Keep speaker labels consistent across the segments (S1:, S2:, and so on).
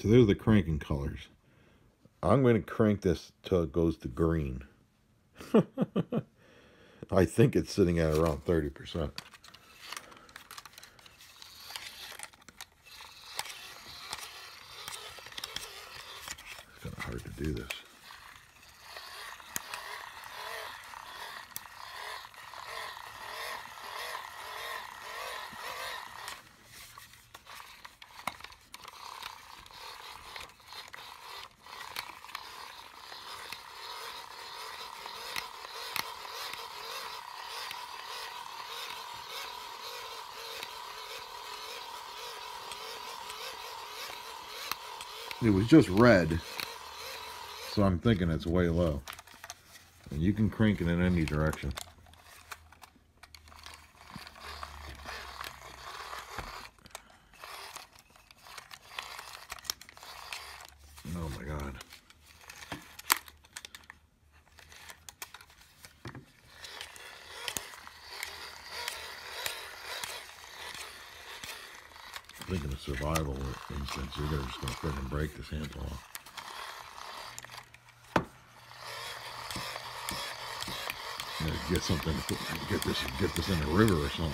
S1: So there's the cranking colors. I'm going to crank this till it goes to green. I think it's sitting at around 30%. It's kind of hard to do this. It was just red, so I'm thinking it's way low. And you can crank it in any direction. Oh my god. I think in a survival instance, you're just gonna freaking break this handle off. Get something to get this, get this in a river or something.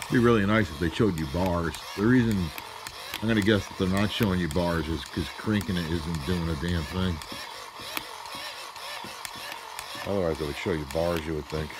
S1: It'd be really nice if they showed you bars. The reason I'm gonna guess that they're not showing you bars is because cranking it isn't doing a damn thing. Otherwise, they would show you bars, you would think.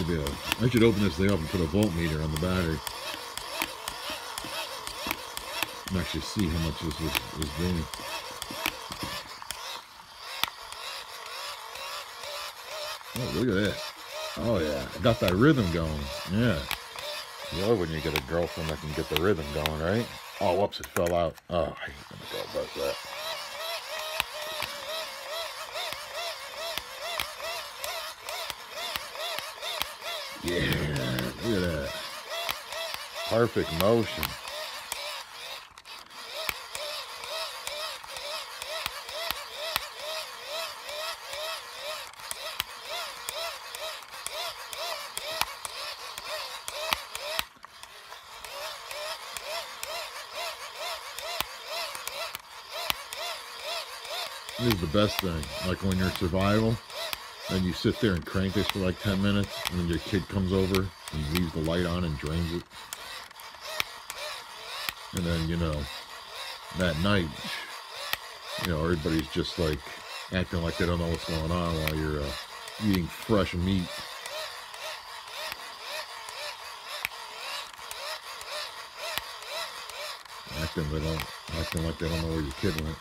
S1: Should be a, I should open this thing up and put a voltmeter on the battery. And actually see how much this is, is doing. Oh, look at this. Oh yeah, I got that rhythm going. Yeah. You love when you get a girlfriend that can get the rhythm going, right? Oh, whoops, it fell out. Oh, I hate when a girl does that. Perfect motion. This is the best thing. Like when you're survival, and you sit there and crank this for like 10 minutes, and then your kid comes over and leaves the light on and drains it. And then, you know, that night, you know, everybody's just like acting like they don't know what's going on while you're uh, eating fresh meat. Acting they don't acting like they don't know where your kid went.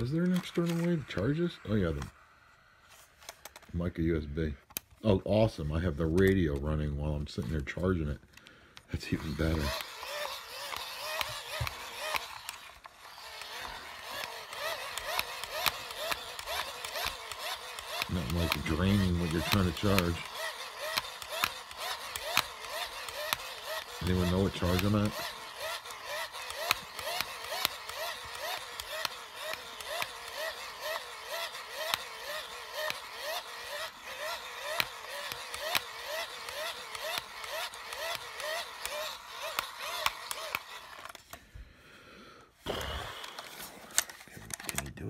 S1: Was there an external way to charge this? Oh yeah, the micro USB. Oh, awesome. I have the radio running while I'm sitting there charging it. That's even better. Not like draining what you're trying to charge. Anyone know what charge I'm at?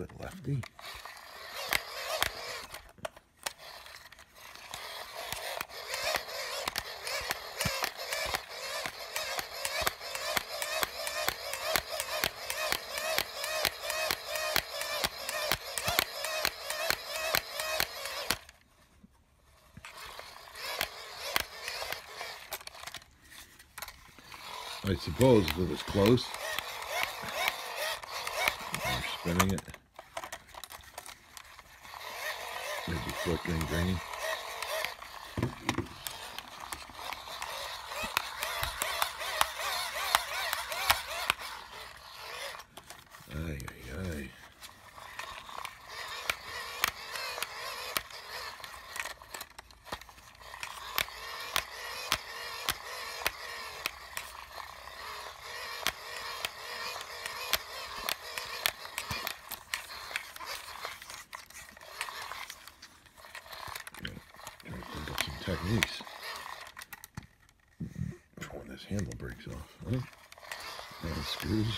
S1: It, Lefty? I suppose if it was close, you're spinning it, flickering green. Ay, ay, ay. Trying to techniques for when this handle breaks off. Huh? And screws.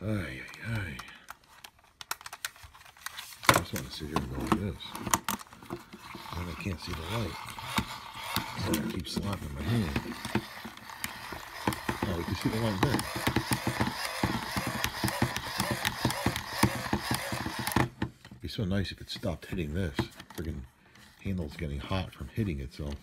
S1: Ay, ay, ay. I just want to sit here and go like this. Then I can't see the light. So I keep slapping my hand. Oh, we can see the light there. It'd be so nice if it stopped hitting this. Friggin' handle's getting hot from hitting itself.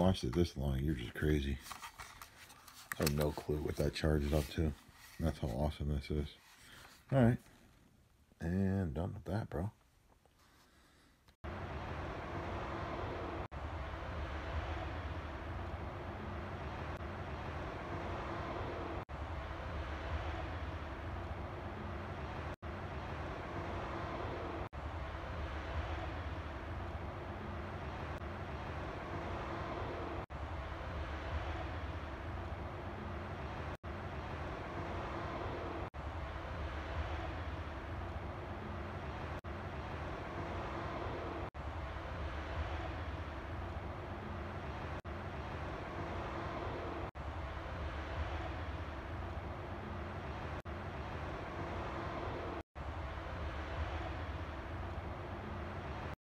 S1: Watched it this long, you're just crazy. I have no clue what that charges up to. That's how awesome this is. All right. And done with that, bro.